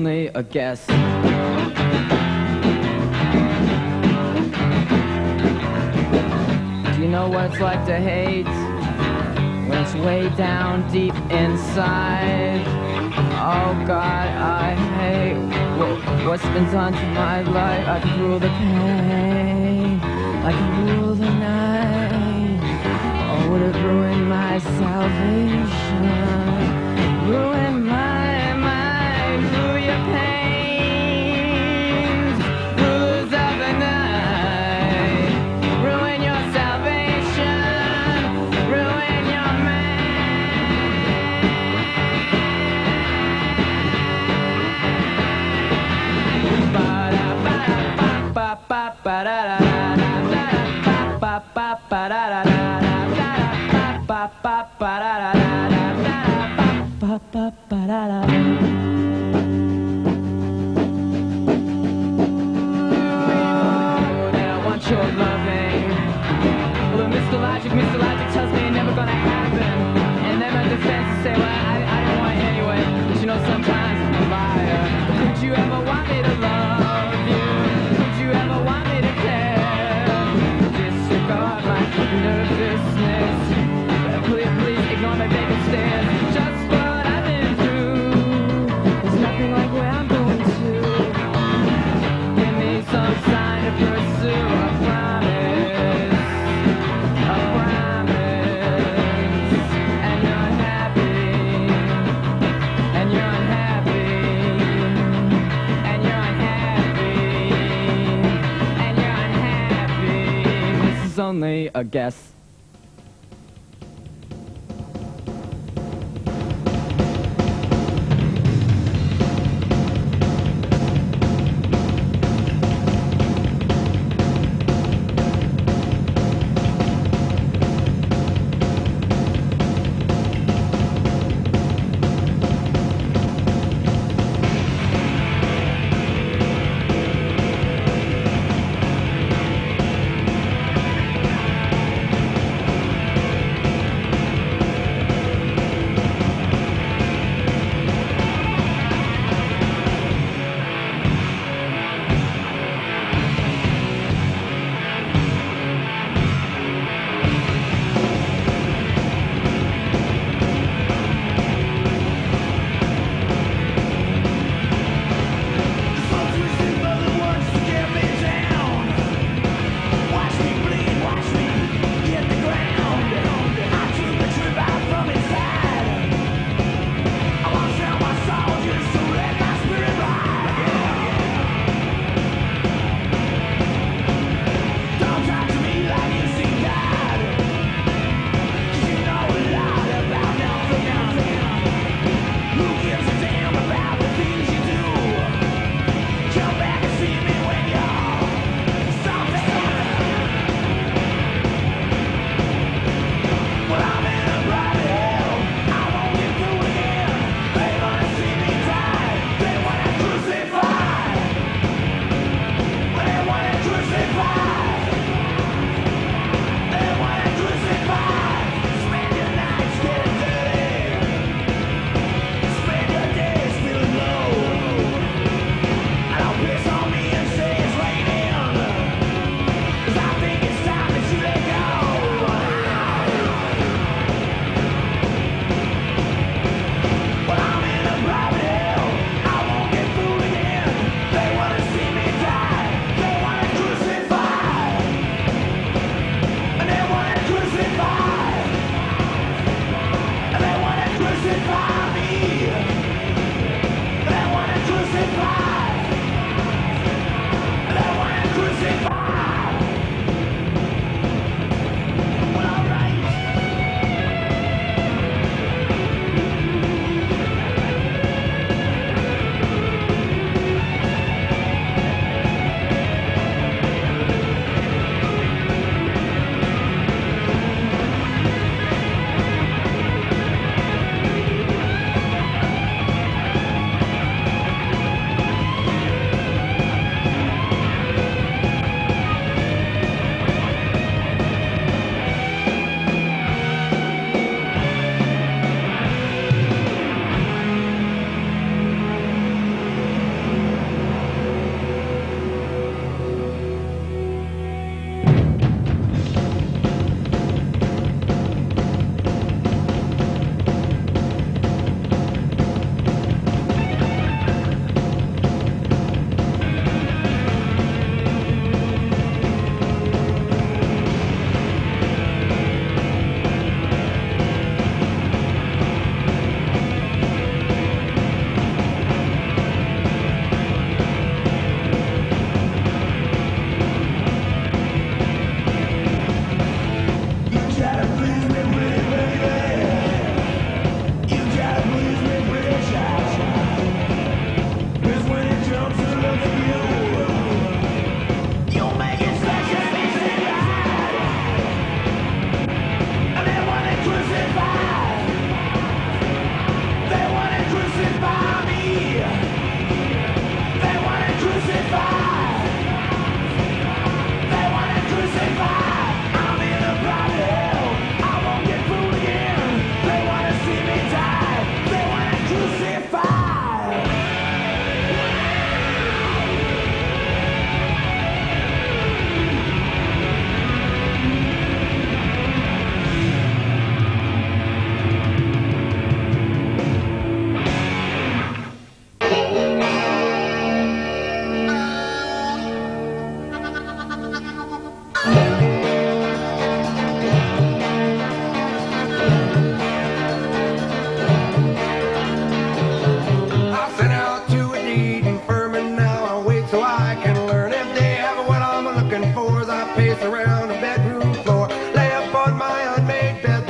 only a guess. Do you know what it's like to hate? When it's way down deep inside. Oh God, I hate what's been done to my life. I can rule the pain. I can rule the night. Oh, would it ruin my salvation? Ruin a guess.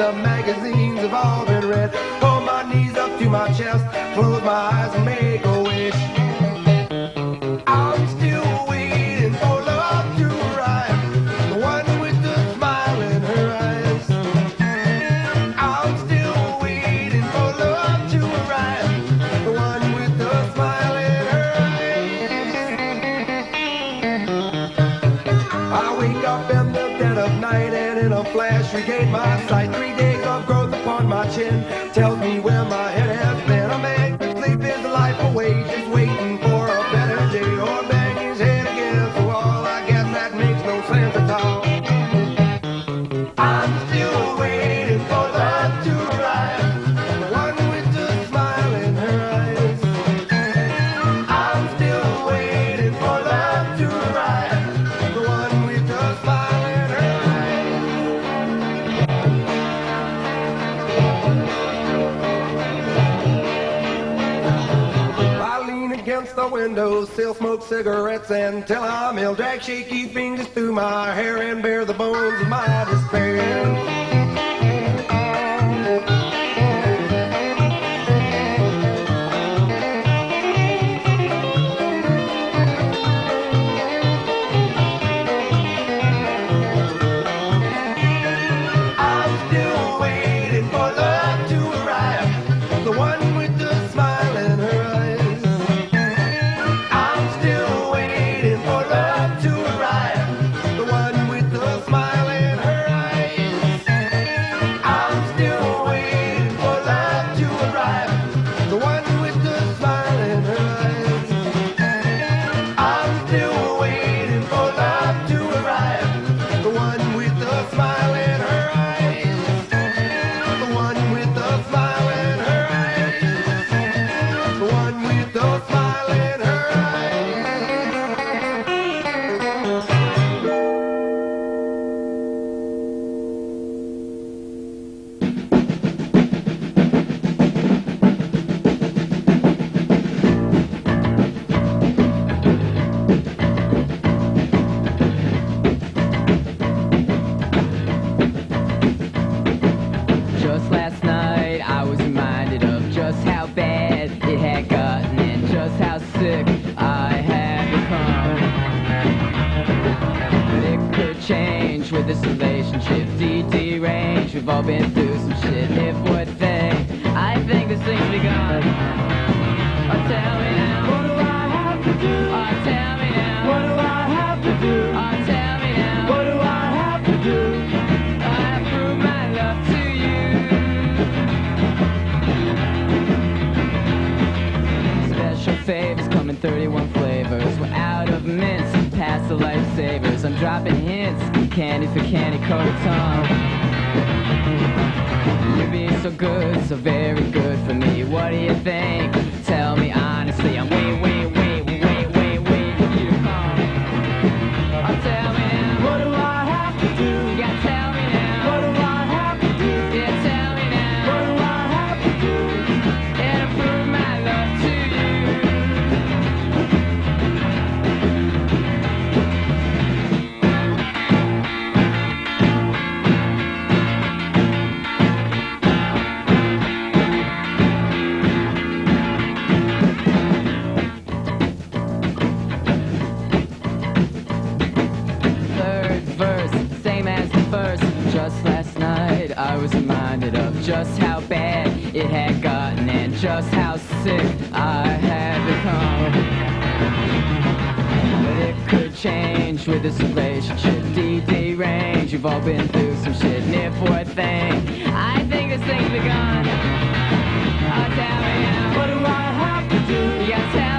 the magazines have all been read. Pull my knees up to my chest, close my eyes and make a wish. still smoke cigarettes and tell I'm ill. Drag shaky fingers through my hair and bear the bones of my despair. Oh, tell me now. What do I have to do? Oh, tell me now. What do I have to do? Oh, tell me now. What do I have to do? I prove my love to you. Special favors come in 31 flavors. We're out of mints, past the lifesavers. I'm dropping hints, candy for candy, coat tongue. You'd be so good, so very good for me. What do you think? Tell me. We've all been through some shit, and if we're a thing, I think this thing's begun. Oh, tell me, now, what do I have to do? Yes,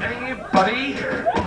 Hey, buddy.